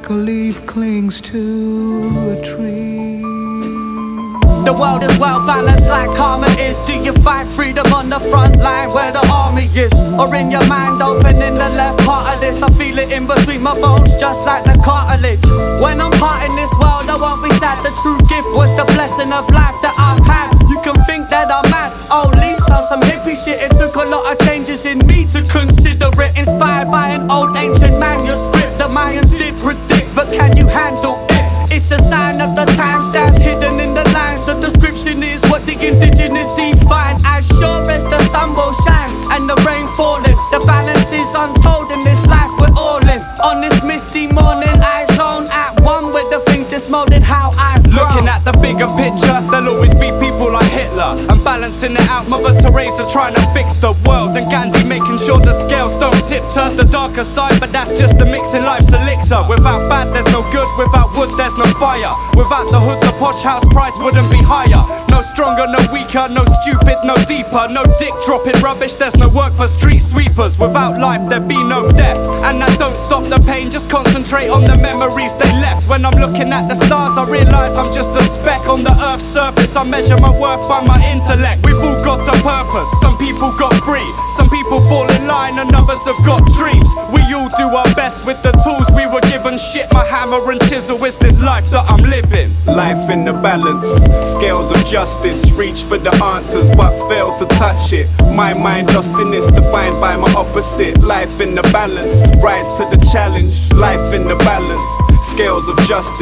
like a leaf clings to a tree. The world is well balanced like karma is. Do you fight freedom on the front line where the army is? Or in your mind, open in the left part of this? I feel it in between my bones, just like the cartilage. When I'm parting this world, I won't be sad. The true gift was the blessing of life that I've had. You can think that I'm mad. Oh, leaves on some hippie shit. It took a lot of changes in me to consider it. Inspired by an old ancient manuscript. In this life we're all in. On this misty morning, I zone at one with the things that's molded how I've grown. Looking at the bigger picture, there'll always be people like Hitler. And balancing it out, Mother Teresa trying to fix the world. And Gandhi making sure the scales don't tip to the darker side. But that's just the mixing life's Without bad, there's no good. Without wood, there's no fire. Without the hood, the posh house price wouldn't be higher. No stronger, no weaker, no stupid, no deeper. No dick dropping rubbish, there's no work for street sweepers. Without life, there'd be no death. And that don't stop the pain, just concentrate on the memories they left. Looking at the stars, I realize I'm just a speck on the earth's surface. I measure my worth by my intellect. We've all got a purpose. Some people got free, some people fall in line, and others have got dreams. We all do our best with the tools we were given. Shit, my hammer and chisel is this life that I'm living. Life in the balance, scales of justice. Reach for the answers but fail to touch it. My mind lost in this, defined by my opposite. Life in the balance, rise to the challenge. Life in the balance, scales of justice.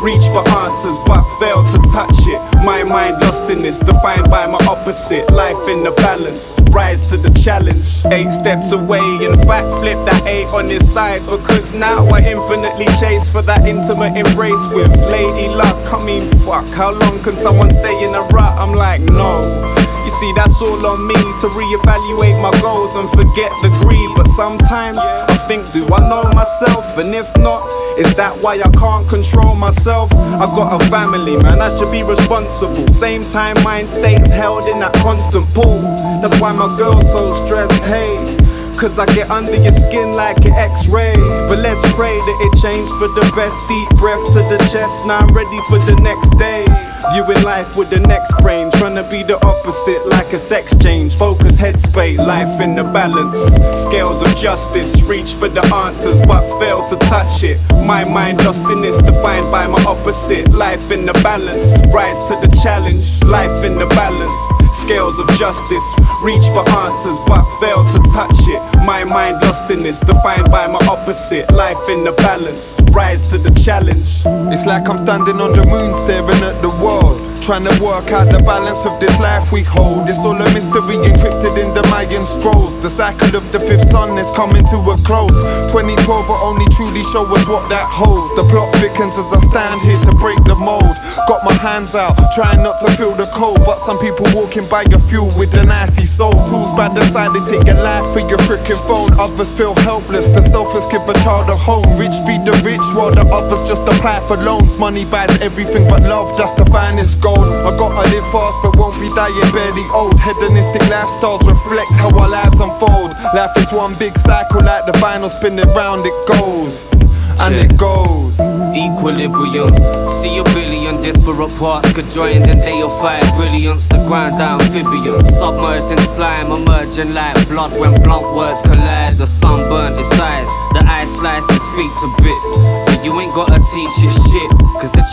Reach for answers but fail to touch it. My mind lost in this, defined by my opposite. Life in the balance, rise to the challenge. Eight steps away, in fact, flip that eight on his side because now I infinitely chase for that intimate embrace with Lady Luck. I mean, fuck, how long can someone stay in a rut? I'm like, no. You see, that's all on me to reevaluate my goals and forget the greed. But sometimes I think, do I know myself? And if not, is that why I can't control myself? I got a family, man, I should be responsible. Same time, mind stays held in that constant pull. That's why my girl's so stressed, hey. Cause I get under your skin like an x-ray But let's pray that it changed for the best Deep breath to the chest, now I'm ready for the next day Viewing life with the next brain Trying to be the opposite like a sex change. Focus headspace, life in the balance. Scales of justice, reach for the answers But fail to touch it. My mind lost in this, defined by my opposite. Life in the balance, rise to the challenge. Life in the balance Scales of justice, reach for answers but fail to touch it my mind lost in this, defined by my opposite. Life in the balance, rise to the challenge. It's like I'm standing on the moon staring at the world. Trying to work out the balance of this life we hold. It's all a mystery encrypted in the Mayan scrolls. The cycle of the fifth sun is coming to a close. 2012 will only truly show us what that holds. The plot thickens as I stand here to break the mold. Got my hands out, trying not to feel the cold. But some people walking by your fuel with an icy soul. Tools by the side, they take your life for your freaking phone. Others feel helpless, the selfless give a child a home. Rich feed the rich, while the others just apply for loans. Money buys everything but love, that's the finest I gotta live fast, but won't be dying barely old. Hedonistic lifestyles reflect how our lives unfold. Life is one big cycle, like the vinyl spinning round, it goes. And it goes. Equilibrium. See a billion disparate parts conjoined and deified brilliance. The grind amphibian, submerged in slime, emerging like blood when blunt words collide. The sun burnt its eyes, the ice sliced his feet to bits. But you ain't gotta teach your shit,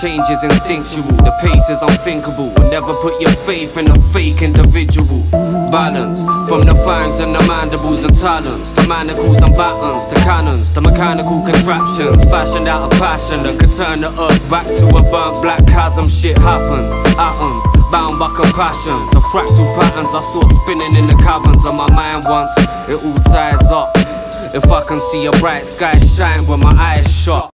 change is instinctual. The pace is unthinkable. And never put your faith in a fake individual. Balance from the fangs and the mandibles and talons, to manacles and battens, to cannons, to mechanical contraptions fashioned out of passion that could turn the earth back to a burnt black chasm. Shit happens, atoms bound by compassion. The fractal patterns I saw spinning in the caverns of my mind once. It all ties up. If I can see a bright sky shine when my eyes shut.